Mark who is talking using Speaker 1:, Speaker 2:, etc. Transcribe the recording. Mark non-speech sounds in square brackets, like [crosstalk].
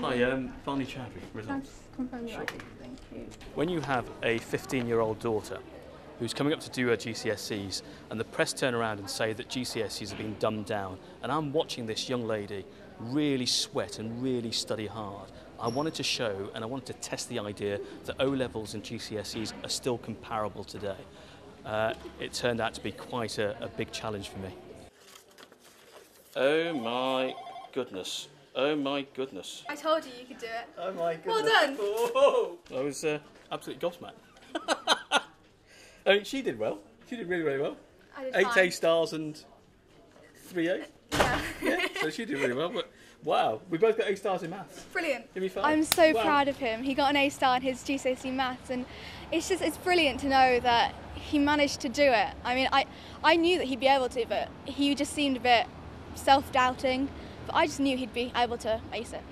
Speaker 1: Hi, um, Barnie Choudhury,
Speaker 2: Can I
Speaker 1: results.
Speaker 2: just confirm your ID? Thank you.
Speaker 1: When you have a 15 year old daughter who's coming up to do her GCSEs and the press turn around and say that GCSEs have been dumbed down, and I'm watching this young lady really sweat and really study hard, I wanted to show and I wanted to test the idea that O levels and GCSEs are still comparable today. Uh, it turned out to be quite a, a big challenge for me. Oh my goodness. Oh my goodness.
Speaker 3: I told you you could do it.
Speaker 1: Oh my goodness.
Speaker 3: Well done.
Speaker 1: Oh, [laughs] I was uh, absolutely gobsmacked. [laughs] I mean, she did well. She did really, really well.
Speaker 3: I did
Speaker 1: Eight
Speaker 3: fine.
Speaker 1: A stars and three A.
Speaker 3: Yeah. [laughs]
Speaker 1: Yeah, so she did really well. But wow, we both got A stars in maths.
Speaker 3: Brilliant.
Speaker 1: Give me five.
Speaker 4: I'm so
Speaker 1: Wow.
Speaker 4: proud of him. He got an A star in his GCSE maths, and it's just it's brilliant to know that he managed to do it. I mean, I I knew that he'd be able to, but he just seemed a bit self-doubting. But I just knew he'd be able to ace it.